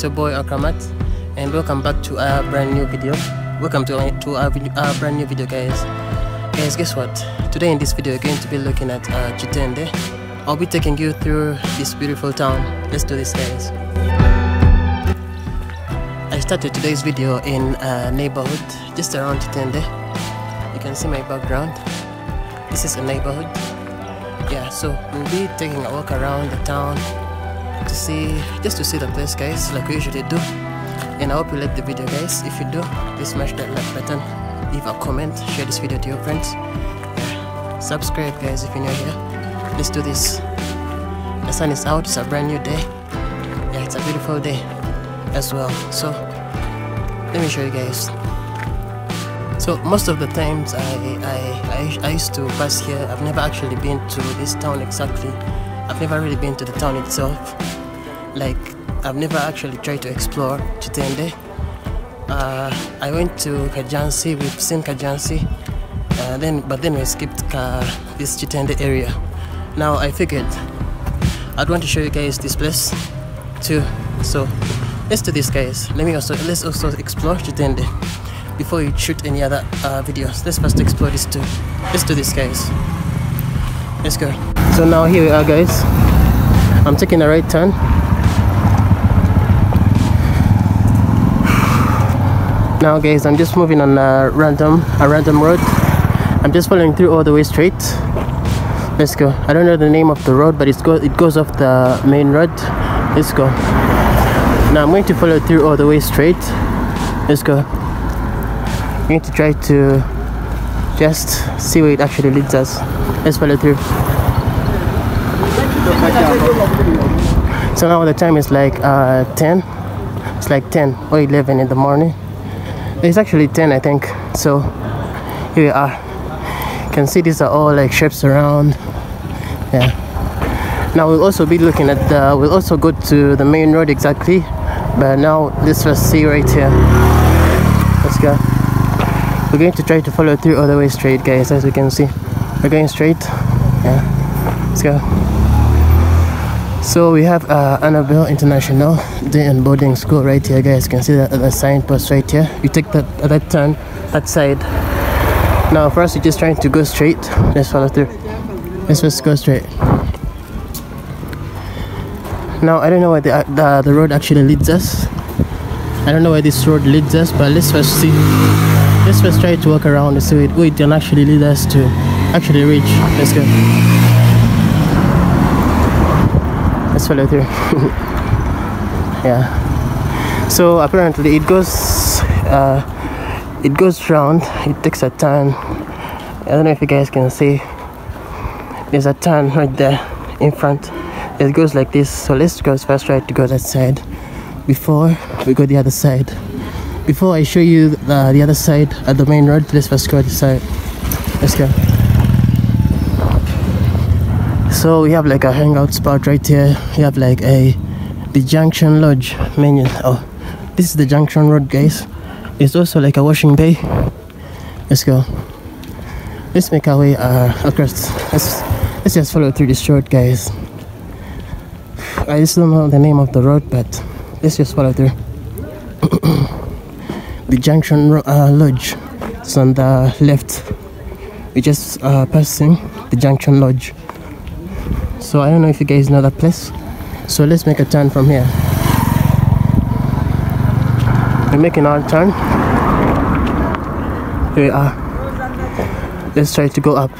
it's your boy Akrammart and welcome back to our brand new video. Welcome to, our, to our, our brand new video guys. Guys guess what? Today in this video we're going to be looking at uh, Kitende I'll be taking you through this beautiful town. Let's do this guys. I started today's video in a neighborhood just around Kitende you can see my background. This is a neighborhood. Yeah so we'll be taking a walk around the town to see just to see the place guys like we usually do. And I hope you like the video guys. If you do please smash that like button leave a comment share this video to your friends. Subscribe guys if you're new here. Let's do this. The sun is out it's a brand new day. Yeah it's a beautiful day as well. So let me show you guys. So most of the times I, I, I, I used to pass here. I've never actually been to this town exactly. I've never really been to the town itself like I've never actually tried to explore Kitende. Uh, I went to Kajansi, we've seen Kajansi, uh, then but then we skipped Ka, this Kitende area. Now I figured I'd want to show you guys this place too. So let's do this guys. Let me also let's also explore Kitende before you shoot any other uh, videos. Let's first explore this too. Let's do this guys. Let's go. So now here we are guys. I'm taking a right turn now guys i'm just moving on a random a random road. I'm just following through all the way straight. Let's go. I don't know the name of the road but it's go it goes off the main road. Let's go. Now i'm going to follow through all the way straight. Let's go. I'm going to try to just see where it actually leads us. Let's follow through. So now the time is like uh 10 it's like 10 or 11 in the morning it's actually 10 I think. So here we are. You can see these are all like shapes around. Yeah. Now we'll also be looking at the we'll also go to the main road exactly. But now let's just see right here. Let's go. We're going to try to follow through all the way straight guys as we can see. We're going straight. Yeah. Let's go. So we have uh, Annabelle International Day and Boarding School right here guys. You can see that the signpost right here. You take that that turn that side. Now first you're just trying to go straight. Let's follow through let's just go straight. Now I don't know where the, uh, the, the road actually leads us. I don't know where this road leads us but let's first see. Let's first try to walk around and see it can actually lead us to actually reach. Let's go. Let's follow through yeah. So apparently it goes uh, it goes round it takes a turn. I don't know if you guys can see. There's a turn right there in front. It goes like this. So let's go first try to go that side before we go the other side. Before I show you the, the other side at the main road let's first go this side. Let's go. So we have like a hangout spot right here. We have like a the junction lodge menu oh this is the junction road guys. It's also like a washing bay. Let's go. Let's make our way uh, across. Let's let's just follow through this road guys. I just don't know the name of the road but let's just follow through. The junction uh, lodge. It's on the left. We just uh, passing the junction lodge. So I don't know if you guys know that place so let's make a turn from here. We're making our turn. Here we are. Let's try to go up.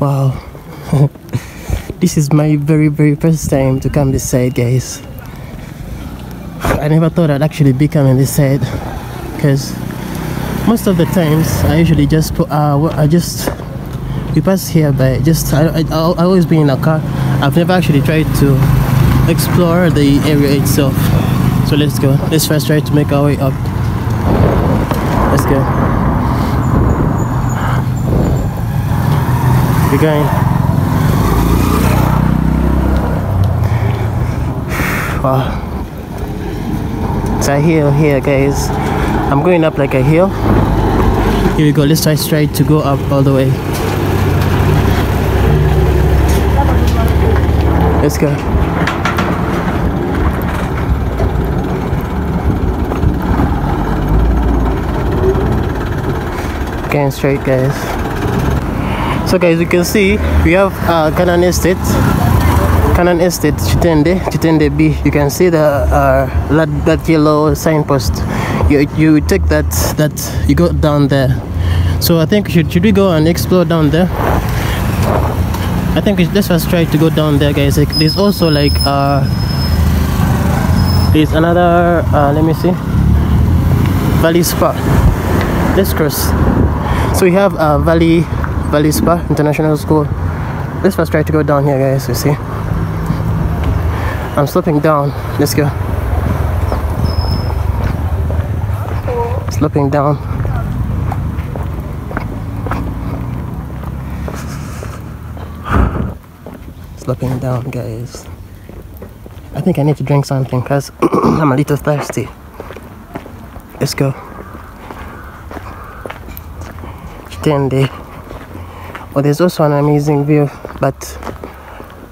Wow. This is my very very first time to come this side guys. I never thought I'd actually be coming this side because most of the times I usually just put uh I just we pass here but just I, I, I always be in a car. I've never actually tried to explore the area itself. So let's go. Let's first try to make our way up. Let's go. We're going. Wow. It's a hill here guys. I'm going up like a hill. Here we go. Let's try straight to go up all the way Let's go. Going straight, guys. So, guys, you can see we have uh, Estate. Canaan Estate, Kitende, Kitende B. You can see the uh, that, that yellow signpost. You you take that that you go down there. So I think should should we go and explore down there? I think let's first try to go down there, guys. Like, there's also like uh, there's another. Uh, let me see. Valley Spa. Let's cross. So we have uh, Valley Valley Spa International School. Let's first try to go down here, guys. You see. I'm slipping down. Let's go. Sloping down. Sloping down, guys. I think I need to drink something because I'm a little thirsty. Let's go. Kitende. Well, oh, there's also an amazing view, but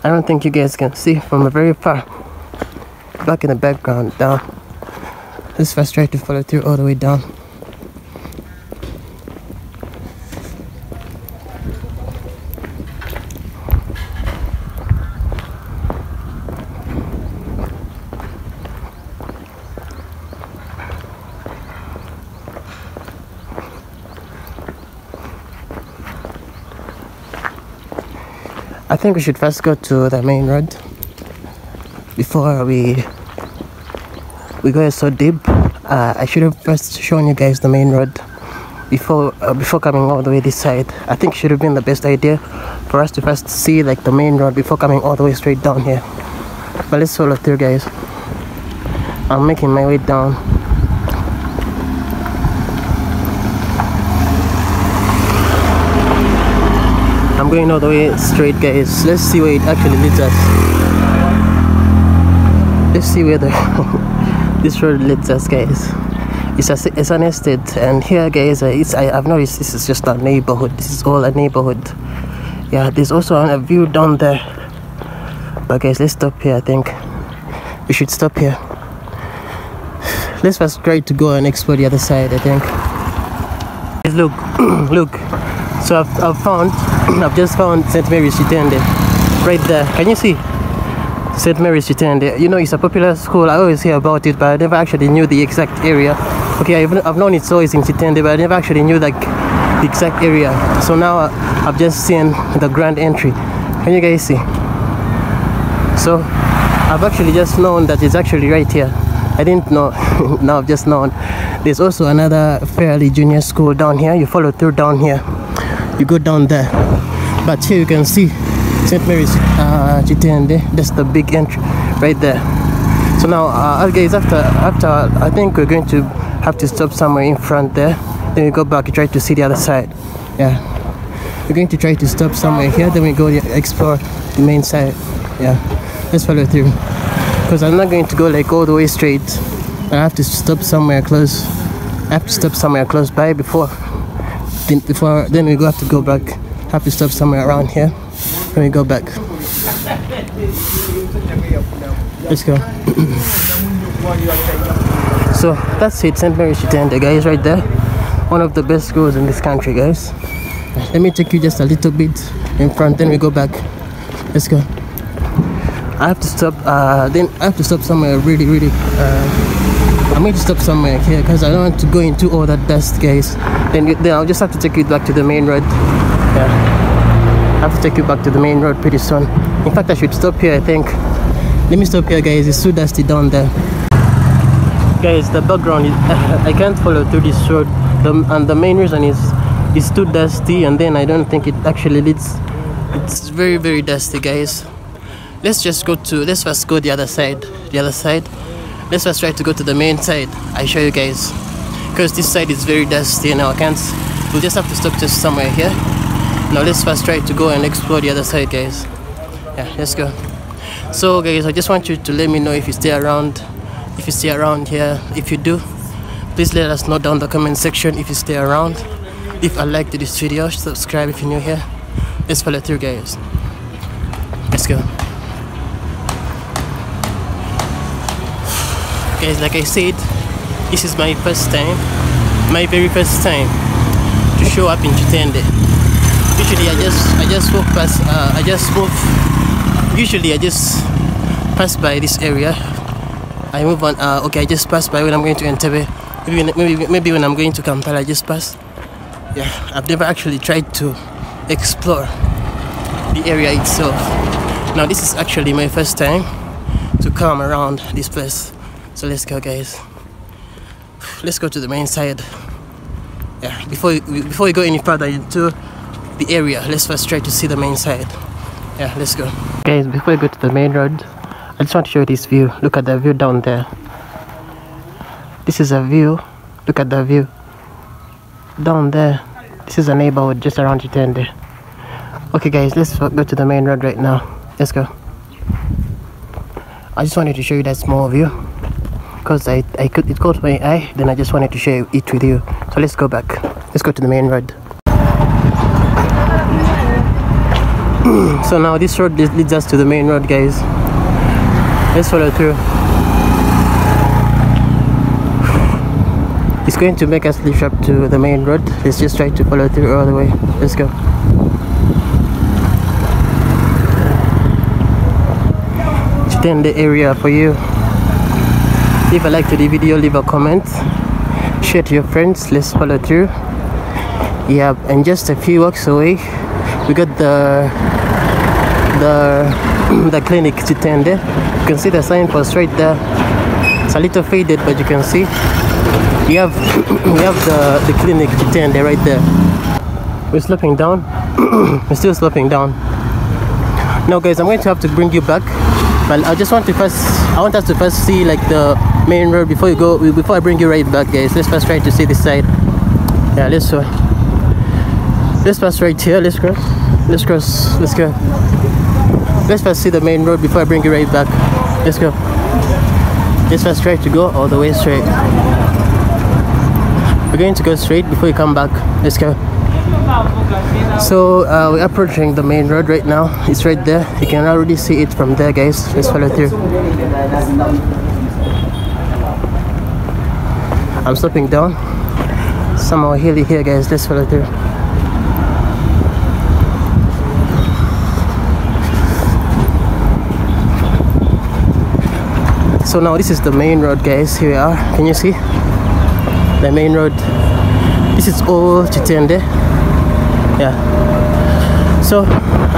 I don't think you guys can see from very far. Back in the background, down. Let's try to follow through all the way down. Think we should first go to the main road before we we go so deep. Uh, I should have first shown you guys the main road before uh, before coming all the way this side. I think should have been the best idea for us to first see like the main road before coming all the way straight down here. But let's follow through, guys. I'm making my way down. I'm going all the way straight guys. Let's see where it actually leads us. Let's see where the this road leads us guys. It's a, it's an estate and here guys uh, it's I, I've noticed this is just a neighborhood. This is all a neighborhood. Yeah, there's also a view down there. But guys, let's stop here I think. We should stop here. Let's first try to go and explore the other side I think. Look, look. So I've, I've found, I've just found St. Mary's Kitende, right there. Can you see? St. Mary's Kitende. You know, it's a popular school. I always hear about it, but I never actually knew the exact area. Okay, I've, I've known it's always in Kitende, but I never actually knew like the exact area. So now I, I've just seen the grand entry. Can you guys see? So I've actually just known that it's actually right here. I didn't know. now I've just known. There's also another fairly junior school down here. You follow through down here you go down there. But here you can see St. Mary's uh, that's the big entry right there. So now uh, guys after after I think we're going to have to stop somewhere in front there. Then we go back and try to see the other side. Yeah. We're going to try to stop somewhere here then we go explore the main side. Yeah. Let's follow through. Because I'm not going to go like all the way straight. I have to stop somewhere close. I have to stop somewhere close by before then before then we go have to go back. Have to stop somewhere around here. When we go back. Let's go. So that's it. St mary's Kitende, guys right there. One of the best schools in this country guys. Let me take you just a little bit in front then we go back. Let's go. I have to stop uh then i have to stop somewhere really really uh, i'm going to stop somewhere here because i don't want to go into all that dust guys. Then, you, then i'll just have to take you back to the main road. Yeah. I have to take you back to the main road pretty soon. In fact i should stop here i think. Let me stop here guys. It's too dusty down there. Guys the background is i can't follow through this road. The, and the main reason is it's too dusty and then i don't think it actually leads it's very very dusty guys. Let's just go to let's first go the other side. The other side let's first try to go to the main side. I show you guys. Because this side is very dusty and I can't we'll just have to stop just somewhere here. Now let's first try to go and explore the other side guys. Yeah let's go. So guys i just want you to let me know if you stay around if you stay around here. If you do please let us know down the comment section if you stay around. If i liked this video subscribe if you're new here. Let's follow through guys. Let's go guys like i said this is my first time my very first time to show up in Kitende. Usually i just i just walk past uh, i just move. Usually i just pass by this area. I move on uh, okay i just pass by when i'm going to Entebbe maybe when- maybe maybe when i'm going to Kampala i just pass. Yeah i've never actually tried to explore the area itself. Now this is actually my first time to come around this place so let's go guys. Let's go to the main side. Yeah before we, before we go any further into the area let's first try to see the main side. Yeah let's go. Guys before we go to the main road i just want to show you this view. Look at the view down there. This is a view. Look at the view. Down there this is a neighborhood just around Kitende okay guys let's go to the main road right now. Let's go. I just wanted to show you that small view because I, I could it caught my eye then I just wanted to share it with you. So let's go back. Let's go to the main road. So now this road leads us to the main road guys. Let's follow through. It's going to make us lift up to the main road. Let's just try to follow through all the way. Let's go. Extend the area for you leave a like the video leave a comment. Share to your friends. Let's follow through. Yeah and just a few walks away we got the the the clinic to tend there eh? you can see the sign signpost right there. It's a little faded but you can see. We have we have the the clinic tend there eh, right there. We're sloping down. We're still sloping down. Now guys i'm going to have to bring you back but i just want to first i want us to first see like the main road before you go before i bring you right back guys. Let's first try to see this side. Yeah let's uh, let's pass right here. Let's cross. Let's cross. Let's go. Let's first see the main road before i bring you right back. Let's go. Let's first try to go all the way straight. We're going to go straight before you come back. Let's go. So uh, we're approaching the main road right now. It's right there. You can already see it from there, guys. Let's follow through. I'm slipping down. Somehow hilly here, guys. Let's follow through. So now this is the main road, guys. Here we are. Can you see the main road? This is all Kitende yeah so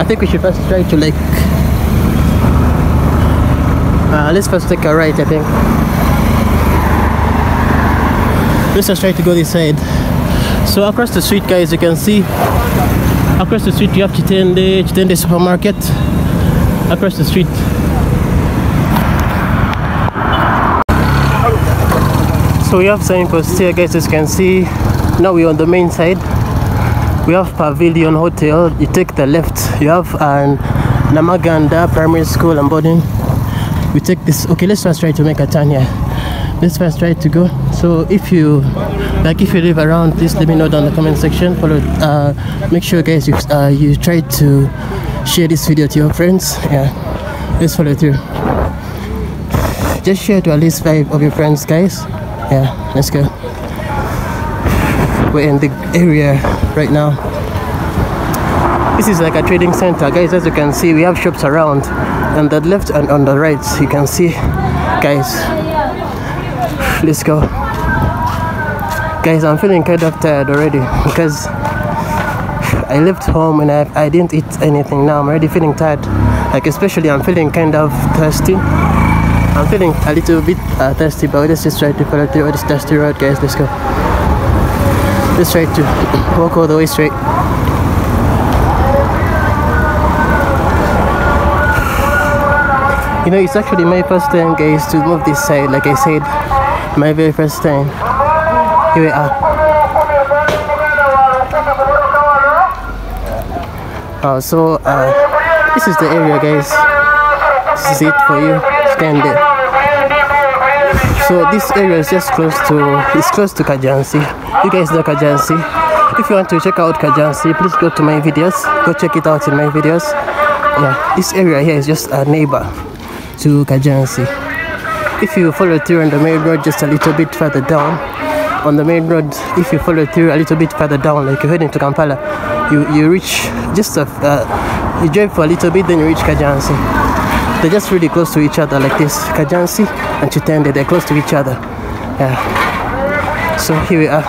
i think we should first try to like uh, let's first take a right i think let's just try to go this side. So across the street guys you can see across the street you have kitende kitende supermarket. Across the street. So we have signposts here guys as you can see. Now we're on the main side. We have pavilion hotel. You take the left you have an namaganda primary school and boarding. We take this okay let's first try to make a turn here. Let's first try to go so if you like if you live around please let me know down the comment section. Follow uh make sure guys you uh you try to share this video to your friends. Yeah. Let's follow through. Just share to at least five of your friends guys. Yeah let's go. We're in the area right now. This is like a trading center guys. As you can see we have shops around. On the left and on the right you can see guys. Let's go guys i'm feeling kind of tired already because i left home and I, I didn't eat anything. Now i'm already feeling tired. Like especially i'm feeling kind of thirsty. I'm feeling a little bit uh, thirsty but let's just try to follow through this dusty road guys. Let's go. Let's try to walk all the way straight. You know it's actually my first time guys to move this side. Like i said my very first time here we are uh, so uh, this is the area guys. This is it for you. Stand there so this area is just close to it's close to Kajansi you guys know Kajansi if you want to check out Kajansi please go to my videos. Go check it out in my videos. Yeah this area here is just a neighbor to Kajansi if you follow through on the main road just a little bit further down on the main road if you follow through a little bit further down like you're heading to kampala you you reach just a uh, you drive for a little bit then you reach kajansi they're just really close to each other like this kajansi and kitende they're close to each other. Yeah. So here we are.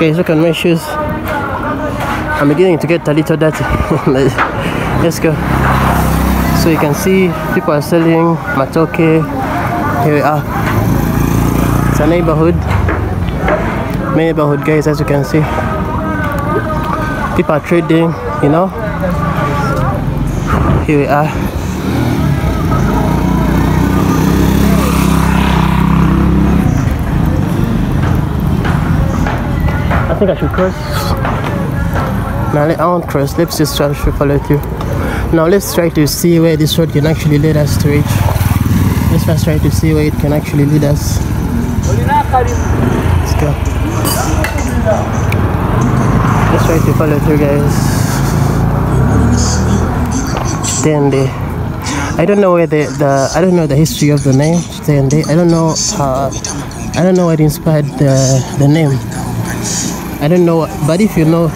Guys look at my shoes. I'm beginning to get a little dirty. Let's go. So you can see people are selling matoke. Here we are. It's a neighborhood neighborhood guys as you can see. People are trading you know. Here we are. I think I should cross. Now I won't cross. Let's just try to follow through. Now let's try to see where this road can actually lead us to reach. Let's first try to see where it can actually lead us let's try to follow through guys. Tende I don't know where the, the I don't know the history of the name Tende I don't know uh, I don't know what inspired the, the name. I don't know but if you know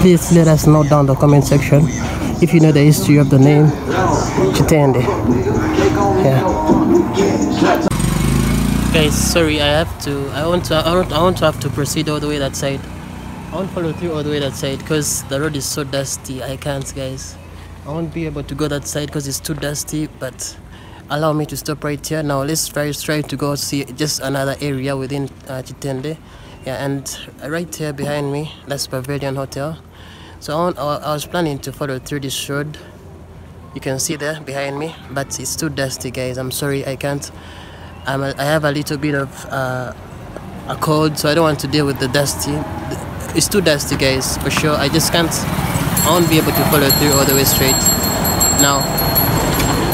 please let us know down the comment section if you know the history of the name Kitende. Yeah guys sorry I have to I want to I want, I want to have to proceed all the way that side. I won't follow through all the way that side because the road is so dusty I can't guys. I won't be able to go that side because it's too dusty but allow me to stop right here. Now let's try try to go see just another area within uh, Kitende. Yeah and right here behind me that's Pavilion Hotel. So I, want, I was planning to follow through this road. You can see there behind me but it's too dusty guys. I'm sorry I can't I'm a, I have a little bit of uh, a cold so I don't want to deal with the dusty. It's too dusty guys for sure. I just can't I won't be able to follow through all the way straight. Now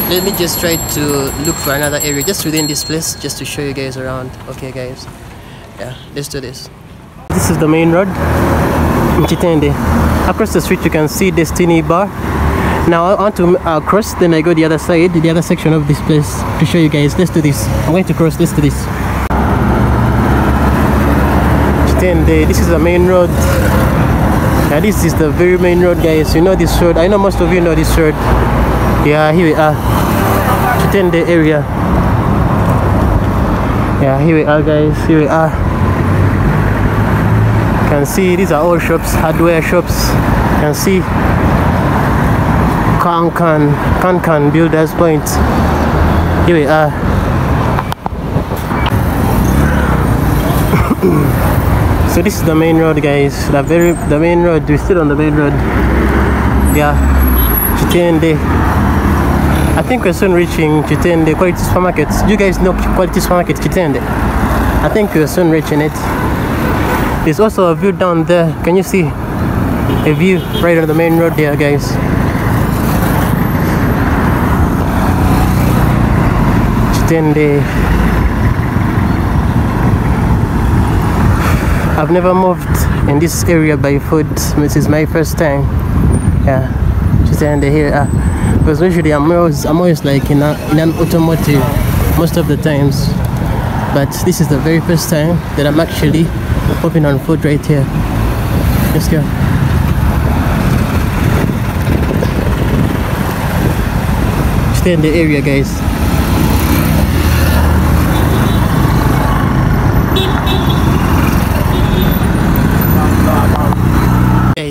let me just try to look for another area just within this place just to show you guys around. Okay guys. Yeah let's do this. This is the main road in Kitende across the street you can see Destiny Bar now I want to uh, cross then I go the other side the other section of this place to show you guys. Let's do this. I'm going to cross. Let's do this. This is the main road. Yeah, this is the very main road guys. You know this road. I know most of you know this road. Yeah here we are. Kitende area. Yeah here we are guys. Here we are. You can see these are all shops hardware shops. You can see Kankan Kankan Builders Point. Here we are. So this is the main road guys. The very the main road. We're still on the main road. Yeah. Kitende. I think we're soon reaching Kitende Quality Supermarkets. Do you guys know Quality Supermarket Kitende? I think we're soon reaching it. There's also a view down there. Can you see a view right on the main road there guys I've never moved in this area by foot. This is my first time. Yeah, just Kitende here. Uh, because usually I'm always I'm always like in, a, in an automotive most of the times. But this is the very first time that I'm actually hopping on foot right here. Let's go. Stay in the area, guys.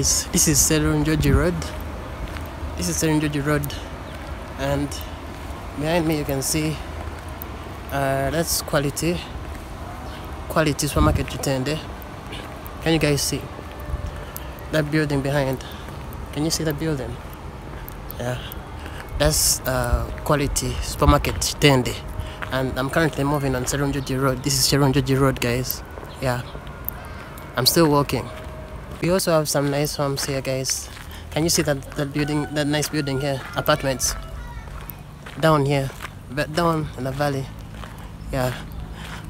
Guys this is Serunjoji Road this is Serunjoji Road and behind me you can see uh, that's quality. Quality supermarket Kitende can you guys see that building behind? Can you see that building? Yeah. That's uh, quality supermarket Kitende and I'm currently moving on Serunjoji Road this is Serunjoji Road guys. Yeah. I'm still walking we also have some nice homes here guys. Can you see that that building that nice building here? Apartments. Down here. But down in the valley. Yeah.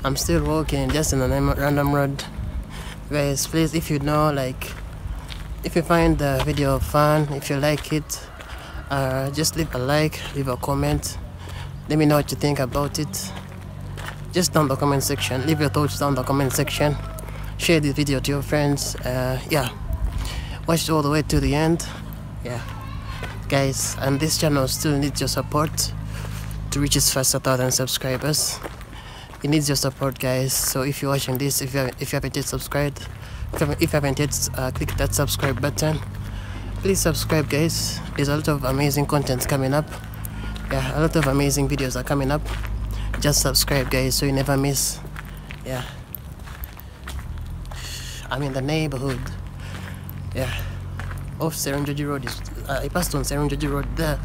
I'm still walking just in a random road. Guys please if you know like if you find the video fun if you like it uh, just leave a like leave a comment. Let me know what you think about it. Just down the comment section. Leave your thoughts down the comment section share this video to your friends uh, yeah. Watch it all the way to the end yeah. Guys and this channel still needs your support to reach its first thousand subscribers. It needs your support guys. So if you're watching this if you have, if you haven't yet subscribed if you haven't, if you haven't yet uh, click that subscribe button. Please subscribe guys. There's a lot of amazing content coming up. Yeah a lot of amazing videos are coming up. Just subscribe guys so you never miss. Yeah i'm in the neighborhood. Yeah. Off Serenjoji Road is uh, I passed on Serenjoji Road there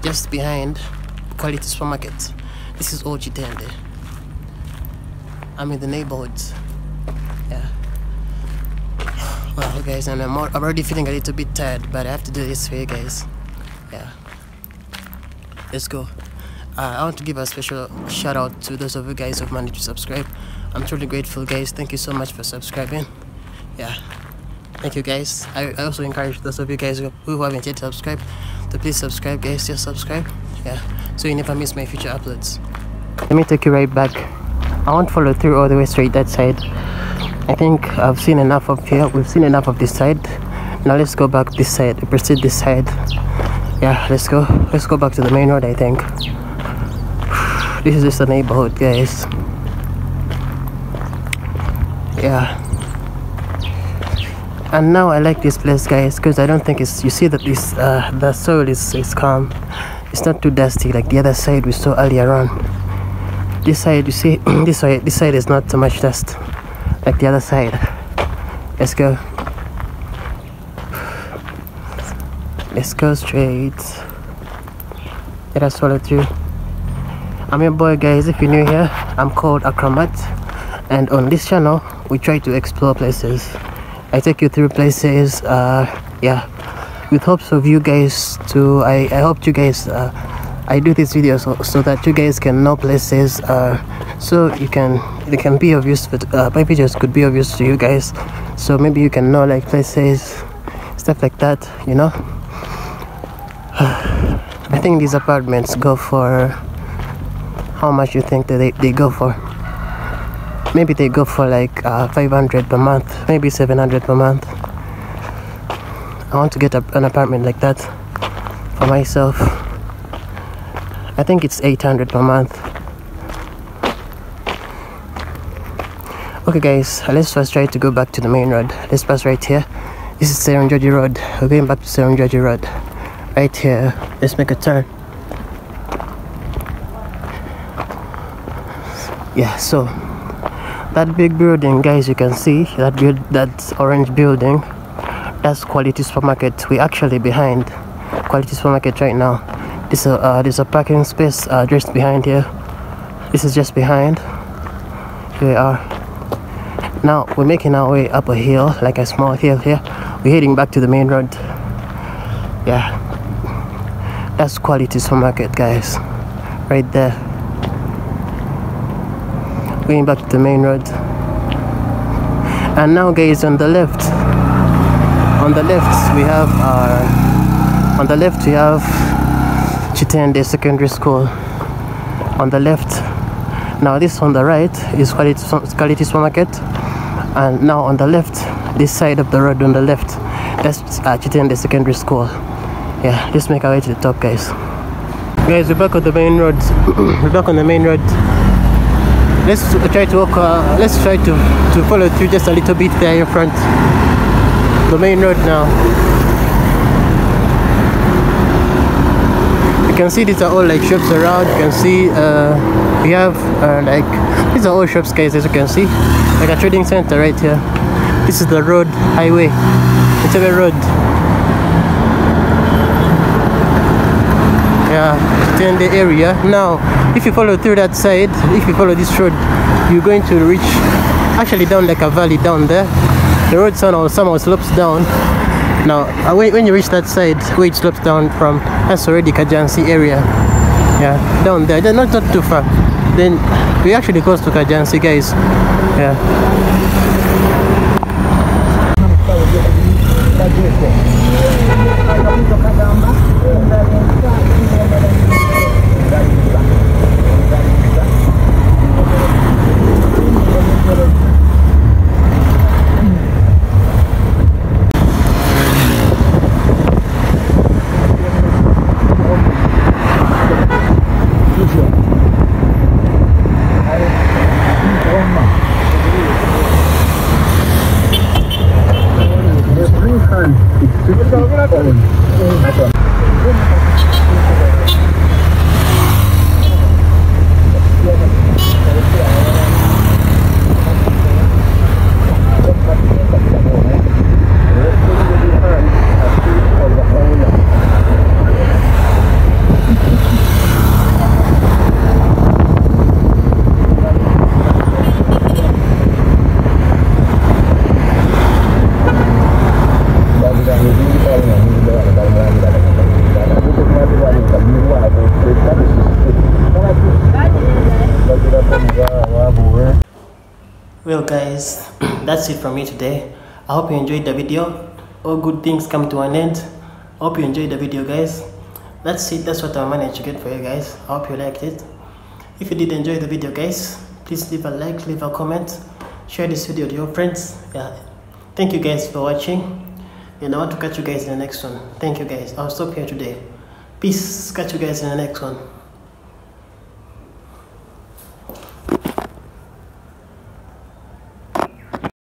just behind quality supermarket. This is Old Kitende I'm in the neighborhood yeah. Well guys and I'm, I'm already feeling a little bit tired but I have to do this for you guys. Yeah. Let's go. Uh, I want to give a special shout out to those of you guys who've managed to subscribe. I'm truly grateful guys. Thank you so much for subscribing yeah. Thank you guys. I, I also encourage those of you guys who, haven't yet subscribed to please subscribe guys. Just subscribe. Yeah. So you never miss my future uploads. Let me take you right back. I won't follow through all the way straight that side. I think I've seen enough of here. We've seen enough of this side. Now let's go back this side. Proceed this side. Yeah let's go. Let's go back to the main road I think. This is just the neighborhood guys. Yeah and now I like this place guys because I don't think it's you see that this uh, the soil is, is calm. It's not too dusty like the other side we saw earlier on. This side you see this side this side is not so much dust like the other side. Let's go. Let's go straight. Let us follow through I'm your boy guys if you're new here. I'm called Akrammart. And on this channel we try to explore places I take you through places uh, yeah. With hopes of you guys to I, I hope you guys uh, I do this video so, so that you guys can know places uh, so you can they can be of use but uh, my videos could be of use to you guys. So maybe you can know like places stuff like that you know? I think these apartments go for how much you think that they, they go for maybe they go for like uh, 500 per month maybe 700 per month. I want to get a, an apartment like that for myself. I think it's 800 per month. Okay guys let's first try to go back to the main road. Let's pass right here. This is Serenjoji Road. We're going back to Serenjoji Road. Right here. Let's make a turn. Yeah so that big building guys you can see that build that orange building that's quality supermarket. We're actually behind quality supermarket right now. This uh, uh there's a parking space uh, just behind here. This is just behind. Here we are. Now we're making our way up a hill like a small hill here. We're heading back to the main road. Yeah. That's quality supermarket guys. Right there going back to the main road. And now guys on the left on the left we have our on the left we have Kitende Secondary School. On the left now this on the right is quality, quality supermarket. And now on the left this side of the road on the left that's uh, Kitende Secondary School. Yeah let's make our way to the top guys. Guys we're back on the main road. We're back on the main road let's try to walk uh, let's try to to follow through just a little bit there in front. The main road now. You can see these are all like shops around. You can see uh, we have uh, like these are all shops guys as you can see. Like a trading center right here. This is the road highway. Entebbe road yeah in the area. Now if you follow through that side if you follow this road you're going to reach actually down like a valley down there. The road somehow, somehow slopes down. Now uh, when, when you reach that side where it slopes down from that's already Kajansi area. Yeah down there. They're not, not too far. Then we actually close to Kajansi guys. Yeah that's it from me today. I hope you enjoyed the video. All good things come to an end. Hope you enjoyed the video, guys. That's it. That's what I managed to get for you guys. I hope you liked it. If you did enjoy the video, guys, please leave a like, leave a comment, share this video to your friends. Yeah. Thank you guys for watching. And I want to catch you guys in the next one. Thank you guys. I'll stop here today. Peace. Catch you guys in the next one.